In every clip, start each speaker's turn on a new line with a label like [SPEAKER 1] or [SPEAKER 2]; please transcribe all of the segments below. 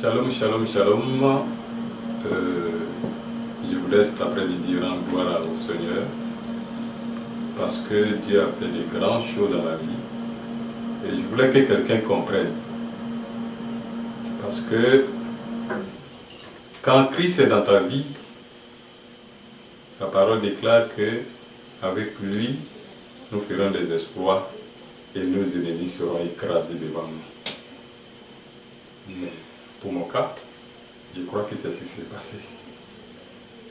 [SPEAKER 1] Shalom, shalom, shalom. Euh, je voulais cet après-midi rendre gloire au Seigneur parce que Dieu a fait de grandes choses dans ma vie. Et je voulais que quelqu'un comprenne. Parce que quand Christ est dans ta vie, sa parole déclare que avec lui, nous ferons des exploits et nos ennemis seront écrasés devant nous. Mais pour mon cas, je crois que c'est ce qui s'est passé.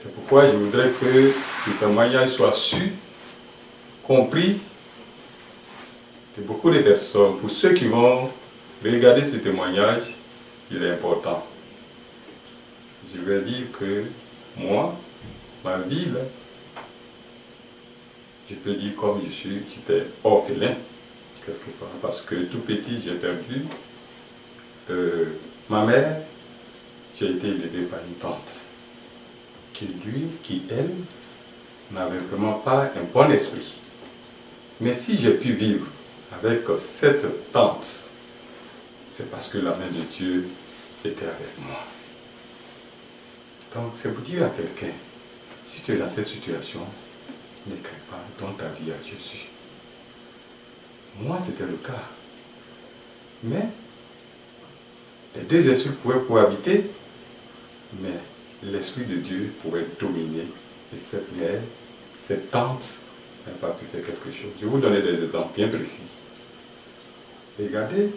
[SPEAKER 1] C'est pourquoi je voudrais que ce témoignage soit su, compris de beaucoup de personnes. Pour ceux qui vont regarder ce témoignage, il est important. Je vais dire que moi, ma vie, là, je peux dire comme je suis, j'étais orphelin, quelque part, parce que tout petit, j'ai perdu euh, ma mère, j'ai été élevé par une tante, qui lui, qui elle, n'avait vraiment pas un bon esprit. Mais si j'ai pu vivre avec cette tante, c'est parce que la main de Dieu était avec moi. Donc c'est pour dire à quelqu'un, si tu es dans cette situation, n'écris pas dans ta vie à Jésus. Moi, c'était le cas. Mais les deux esprits pouvaient cohabiter, mais l'Esprit de Dieu pouvait dominer. Et cette mère, cette tante, n'a pas pu faire quelque chose. Je vais vous donner des exemples bien précis. Regardez,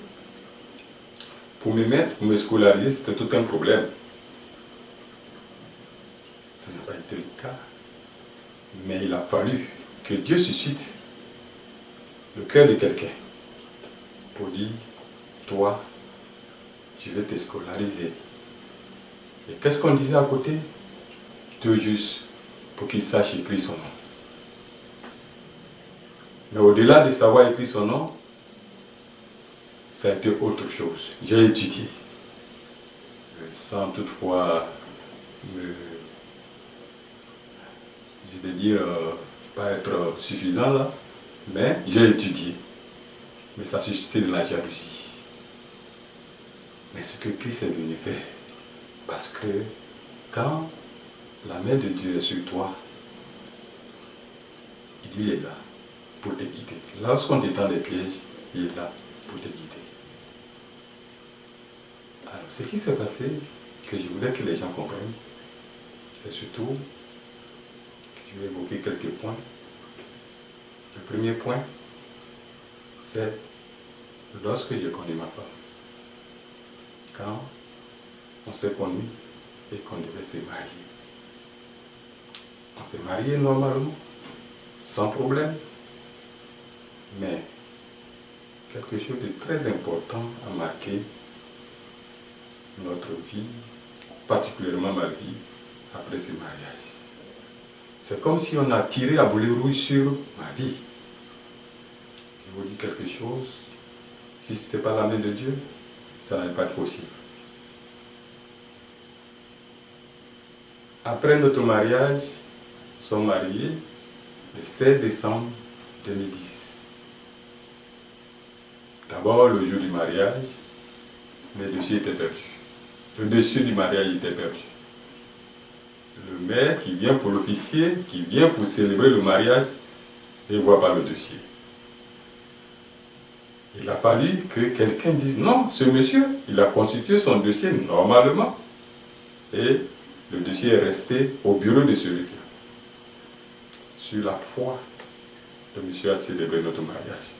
[SPEAKER 1] pour me mettre, pour me scolariser, c'était tout un problème. Ça n'a pas été le cas. Mais il a fallu que Dieu suscite le cœur de quelqu'un pour dire, toi, je vais te scolariser. Et qu'est-ce qu'on disait à côté? Tout juste pour qu'il sache écrire son nom. Mais au-delà de savoir écrire son nom, ça a été autre chose. J'ai étudié. Sans toutefois me, je vais dire, euh, pas être suffisant là, mais j'ai étudié. Mais ça suscitait de la jalousie. Mais ce que Christ est venu faire, parce que quand la main de Dieu est sur toi, il est là pour te guider. Lorsqu'on détend les pièges, il est là pour te guider. Alors, ce qui s'est passé, que je voulais que les gens comprennent, c'est surtout que je vais évoquer quelques points. Le premier point, c'est lorsque j'ai connu ma femme. Quand on s'est connu et qu'on devait se marier. On s'est marié normalement, sans problème. Mais quelque chose de très important a marqué notre vie, particulièrement ma vie, après ce mariage. C'est comme si on a tiré à boulet rouge sur ma vie. Je vous dis quelque chose, si ce n'était pas la main de Dieu, ça n'allait pas possible. Après notre mariage, nous sommes mariés le 16 décembre 2010. D'abord, le jour du mariage, les dossiers étaient perdus. Le dossier du mariage était perdu. Le maire qui vient pour l'officier, qui vient pour célébrer le mariage, ne voit pas le dossier. Il a fallu que quelqu'un dise non, ce monsieur, il a constitué son dossier normalement. Et le dossier est resté au bureau de celui-là. Sur la foi, le monsieur a célébré notre mariage.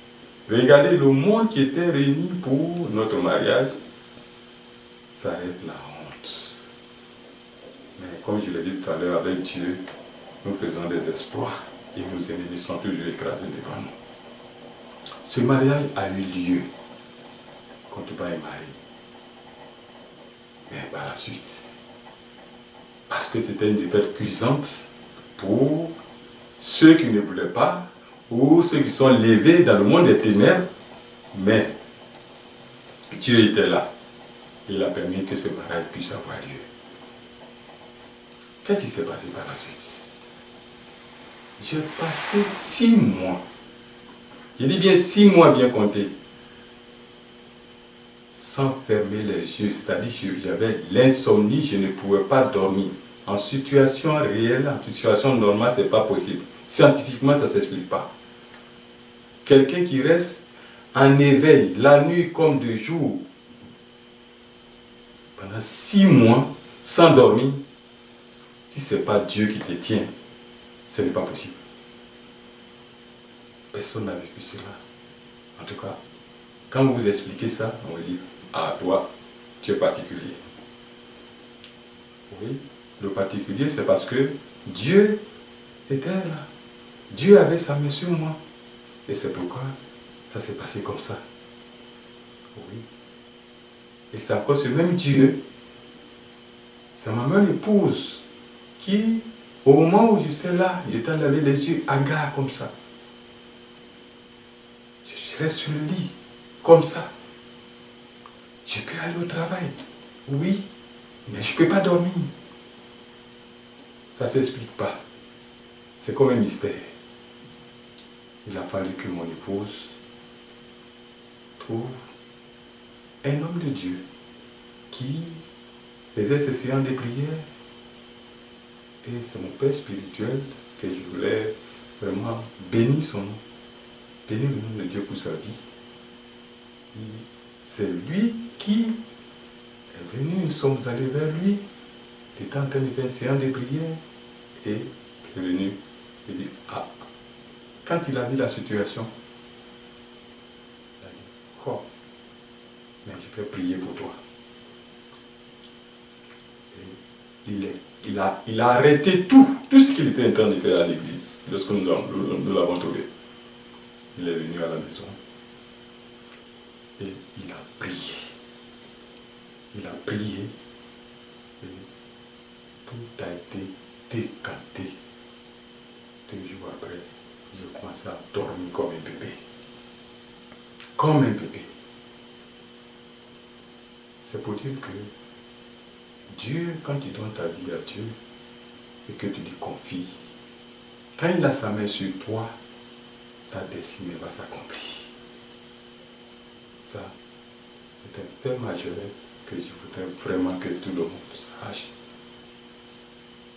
[SPEAKER 1] Regardez le monde qui était réuni pour notre mariage, ça arrête la honte. Mais comme je l'ai dit tout à l'heure, avec Dieu, nous faisons des exploits et nos ennemis sont toujours écrasés devant nous. Ce mariage a eu lieu quand pas est marié. Mais par la suite, parce que c'était une défaite cuisante pour ceux qui ne voulaient pas ou ceux qui sont levés dans le monde des ténèbres, mais Dieu était là. Il a permis que ce mariage puisse avoir lieu. Qu'est-ce qui s'est passé par la suite? J'ai passé six mois, je dis bien six mois bien comptés, sans fermer les yeux. C'est-à-dire que j'avais l'insomnie, je ne pouvais pas dormir. En situation réelle, en situation normale, ce n'est pas possible. Scientifiquement, ça ne s'explique pas. Quelqu'un qui reste en éveil, la nuit comme de jour, pendant six mois, sans dormir, si ce n'est pas Dieu qui te tient, ce n'est pas possible. Personne n'a vécu cela. En tout cas, quand vous expliquez ça, on va dire, ah toi, tu es particulier. Oui, le particulier, c'est parce que Dieu était là. Dieu avait sa main sur moi. Et c'est pourquoi ça s'est passé comme ça. Oui. Et c'est encore ce même Dieu, c'est ma même épouse, qui, au moment où je suis là, il était lavé les yeux hagards comme ça. Je reste sur le lit, comme ça. Je peux aller au travail, oui, mais je ne peux pas dormir. Ça ne s'explique pas. C'est comme un mystère. Il a fallu que mon épouse trouve un homme de Dieu qui faisait ses séances de prière. Et c'est mon père spirituel que je voulais vraiment bénir son nom. Bénir le nom de Dieu pour sa vie? C'est lui qui est venu, nous sommes allés vers lui. Il était en train de faire une séance de prière. Et il est venu. Il dit, ah, quand il a vu la situation, il a dit, oh, mais je vais prier pour toi. il, il, a, il a arrêté tout, tout ce qu'il était en train de faire à l'église, lorsque nous l'avons trouvé. Il est venu à la maison et il a prié. Il a prié et tout a été décanté. Deux jours après, je commençais à dormir comme un bébé. Comme un bébé. C'est pour dire que Dieu, quand tu donnes ta vie à Dieu et que tu lui confies, quand il a sa main sur toi, ta destinée va s'accomplir. Ça, c'est un fait majeur que je voudrais vraiment que tout le monde sache.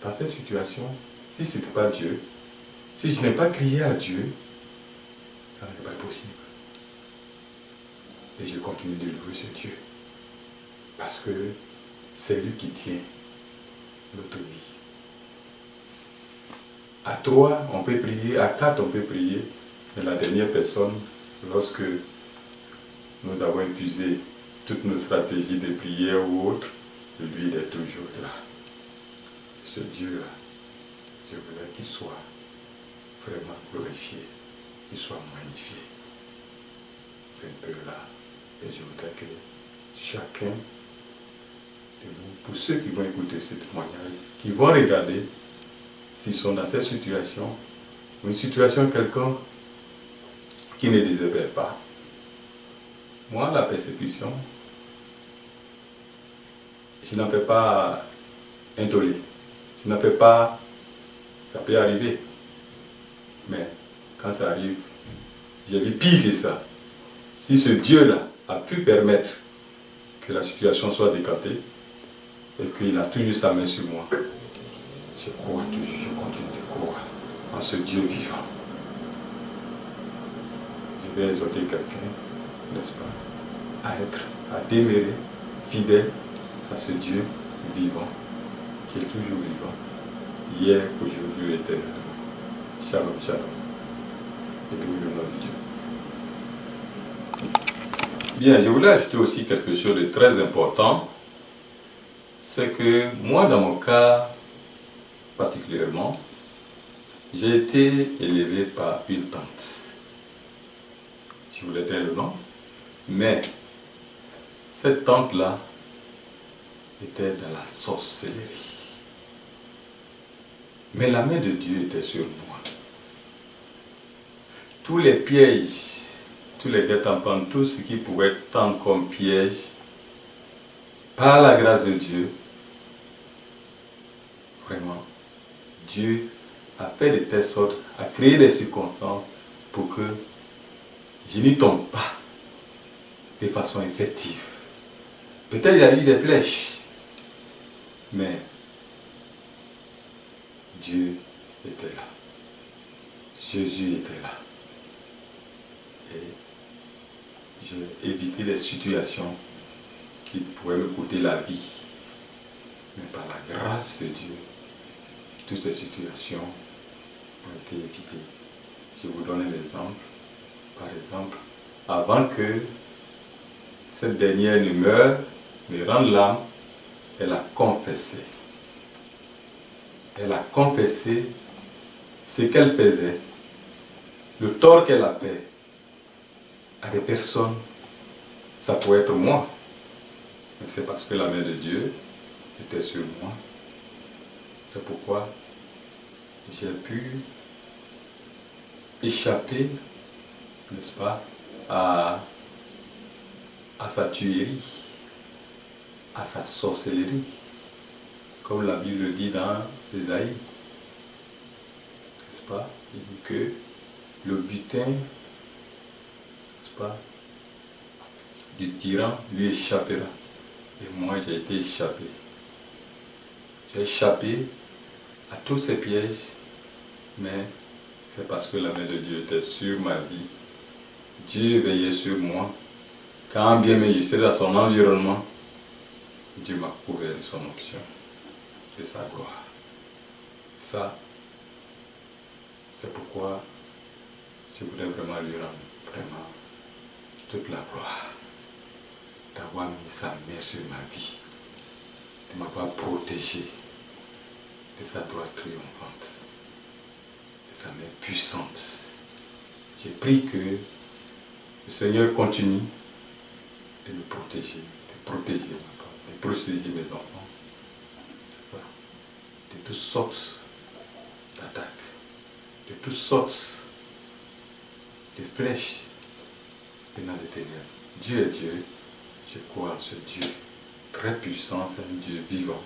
[SPEAKER 1] Dans cette situation, si ce n'était pas Dieu, si je n'ai pas crié à Dieu, ça n'est pas possible. Et je continue de louer ce Dieu. Parce que c'est lui qui tient notre vie. À trois, on peut prier, à quatre, on peut prier, mais la dernière personne, lorsque nous avons épuisé toutes nos stratégies de prière ou autres, lui, il est toujours là. Ce Dieu-là, je voulais qu'il soit vraiment glorifié, qu'il soit magnifié. C'est un peu là. Et je voudrais que chacun de vous, pour ceux qui vont écouter ce témoignage, qui vont regarder, s'ils sont dans cette situation, une situation quelconque qui ne désespère pas. Moi, la persécution, je n'en fais pas un tollé. Je n'en fais pas, ça peut arriver. Mais quand ça arrive, j'ai vu pire que ça. Si ce Dieu-là a pu permettre que la situation soit décantée et qu'il a toujours sa main sur moi, je crois toujours, je continue de croire en ce Dieu vivant. Vais exhorter quelqu'un, n'est-ce pas, à être, à demeurer fidèle à ce Dieu vivant, qui est toujours vivant, hier, aujourd'hui éternellement. Shalom, shalom. Et puis le nom de Dieu. Bien, je voulais ajouter aussi quelque chose de très important. C'est que moi, dans mon cas particulièrement, j'ai été élevé par une tante. Voulais dire le nom. Mais cette tante-là était dans la sorcellerie. Mais la main de Dieu était sur moi tous les pièges, tous les guet tout ce qui pouvait être comme piège, par la grâce de Dieu, vraiment, Dieu a fait de telle sorte, a créé des circonstances pour que je n'y tombe pas de façon effective. Peut-être il y a eu des flèches, mais Dieu était là. Jésus était là. Et j'ai évité les situations qui pourraient me coûter la vie. Mais par la grâce de Dieu, toutes ces situations ont été évitées. Je vous donne un exemple. Par exemple, avant que cette dernière ne meure, ne rende l'âme, elle a confessé. Elle a confessé ce qu'elle faisait, le tort qu'elle a fait à des personnes. Ça pourrait être moi, mais c'est parce que la main de Dieu était sur moi. C'est pourquoi j'ai pu échapper, n'est-ce pas, à, sa tuerie, à sa sorcellerie, comme la Bible dit dans Ésaïe. N'est-ce pas Il dit que le butin, n'est-ce pas, du tyran lui échappera. Et moi, j'ai été échappé. J'ai échappé à tous ces pièges, mais c'est parce que la main de Dieu était sur ma vie. Dieu veillait sur moi. Quand bien me j'étais dans son environnement, Dieu m'a couvert de son option, de sa gloire. Ça, c'est pourquoi je voulais vraiment lui rendre vraiment toute la gloire d'avoir mis sa main sur ma vie, de m'avoir protégé de sa droite triomphante, de sa main puissante. J'ai pris que le Seigneur continue de me protéger, de protéger ma femme, de protéger mes enfants, de toutes sortes d'attaques, de toutes sortes de flèches venant des ténèbres. Dieu est Dieu, je crois en ce Dieu très puissant, c'est un Dieu vivant.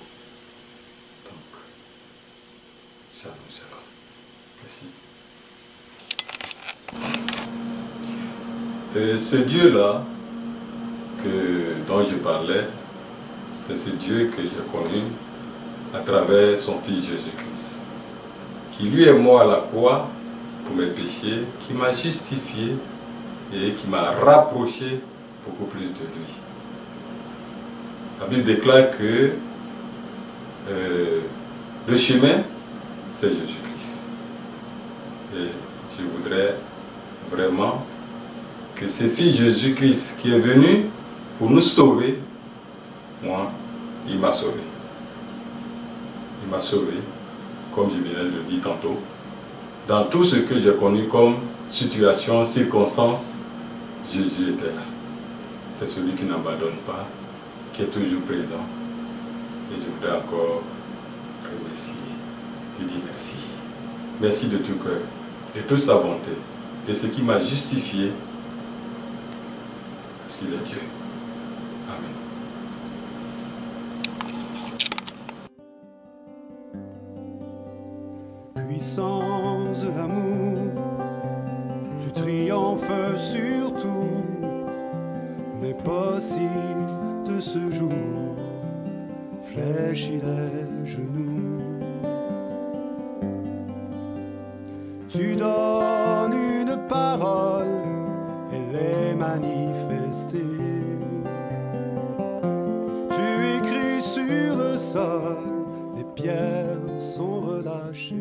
[SPEAKER 1] Donc, shalom, shalom. Merci. Et ce Dieu-là, dont je parlais, c'est ce Dieu que j'ai connu à travers son Fils Jésus-Christ, qui lui est mort à la croix pour mes péchés, qui m'a justifié et qui m'a rapproché beaucoup plus de lui. La Bible déclare que euh, le chemin, c'est Jésus-Christ. Et je voudrais vraiment que ce Fils Jésus-Christ qui est venu pour nous sauver, moi, il m'a sauvé. Il m'a sauvé, comme je viens de le dire tantôt, dans tout ce que j'ai connu comme situation, circonstance, Jésus était là. C'est celui qui n'abandonne pas, qui est toujours présent. Et je voudrais encore remercier. Je dis merci. Merci de tout cœur, de toute sa bonté, de ce qui m'a justifié,
[SPEAKER 2] Puissance de l'amour, tu triomphes sur tout, mais possible de ce jour, fléchis les genoux. Les pierres sont relâchées.